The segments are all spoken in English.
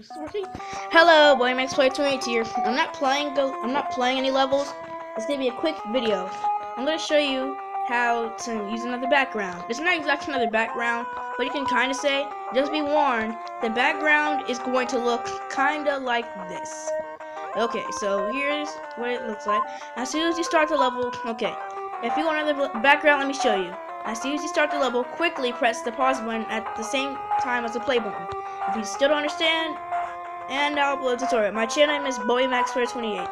Hello, BowieMaxPlayer28 here. I'm not playing I'm not playing any levels. It's gonna be a quick video. I'm gonna show you how to use another background. It's not exactly another background, but you can kinda say, just be warned, the background is going to look kinda like this. Okay, so here's what it looks like. As soon as you start the level, okay. If you want another background, let me show you. As soon as you start the level, quickly press the pause button at the same time as the play button. If you still don't understand, and I'll upload a tutorial. My channel name is BoyMax428.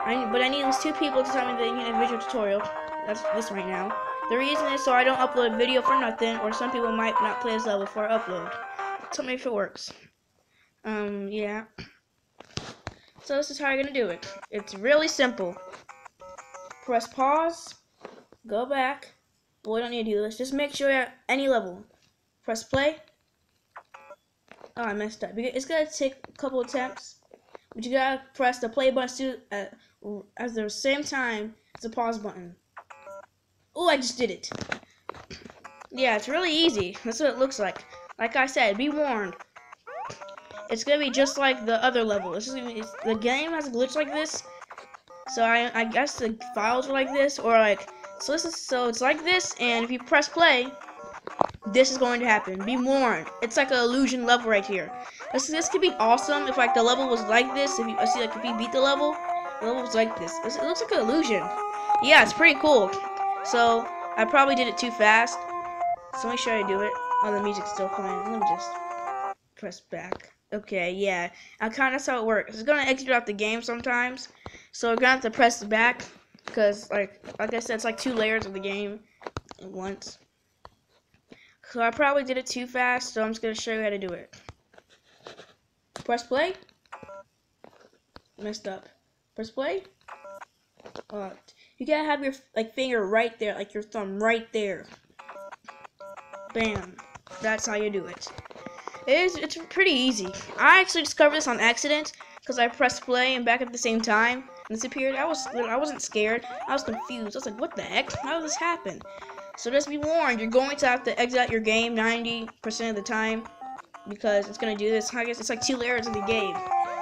I, but I need at two people to tell me they need a visual tutorial. That's this right now. The reason is so I don't upload video for nothing, or some people might not play this level before I upload. Tell me if it works. Um, yeah. So this is how you're gonna do it. It's really simple. Press pause, go back. Well, we don't need to do this. Just make sure you're at any level. Press play. Oh, I messed up. It's gonna take a couple attempts, but you gotta press the play button at, uh, at the same time as the pause button. Oh, I just did it. Yeah, it's really easy. That's what it looks like. Like I said, be warned. It's gonna be just like the other level. This is the game has a glitch like this. So I, I guess the files are like this, or like so. This is so it's like this, and if you press play, this is going to happen. Be warned. It's like an illusion level right here. This this could be awesome if like the level was like this. If you I see like if you beat the level, the level was like this. It looks like an illusion. Yeah, it's pretty cool. So I probably did it too fast. So me show you do it. Oh, the music's still playing. Let me just press back. Okay, yeah. I kind of saw it work. It's gonna exit out the game sometimes, so we're gonna have to press back because, like, like I said, it's like two layers of the game at once. So I probably did it too fast, so I'm just going to show you how to do it. Press play. Messed up. Press play. Uh, you gotta have your like finger right there, like your thumb right there. Bam. That's how you do it. It is. It's pretty easy. I actually discovered this on accident because I pressed play and back at the same time and disappeared. I was I wasn't scared. I was confused. I was like, what the heck? How did this happen? So just be warned, you're going to have to exit out your game 90% of the time because it's going to do this. I guess it's like two layers of the game.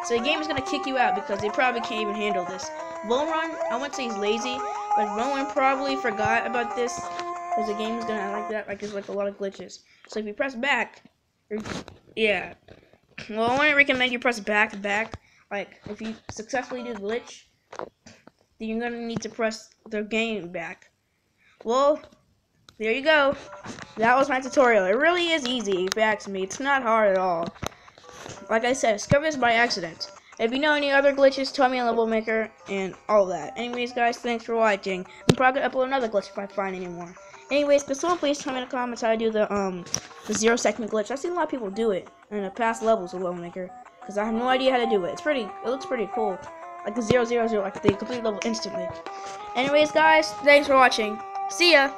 So the game is going to kick you out because they probably can't even handle this. Run, I wouldn't say he's lazy, but Run probably forgot about this because the game is going to like that. Like there's like a lot of glitches. So if you press back, yeah. Well, I wouldn't recommend you press back, back. Like if you successfully do the glitch, then you're going to need to press the game back. Well, there you go. That was my tutorial. It really is easy, if you ask me. It's not hard at all. Like I said, discovered this by accident. If you know any other glitches, tell me on Level Maker and all that. Anyways, guys, thanks for watching. I'm probably gonna upload another glitch if I find any more. Anyways, can someone please tell me in the comments how to do the um the zero second glitch? I've seen a lot of people do it in the past levels of Level Maker, because I have no idea how to do it. It's pretty. It looks pretty cool. Like the zero zero zero, like the complete level instantly. Anyways, guys, thanks for watching. See ya.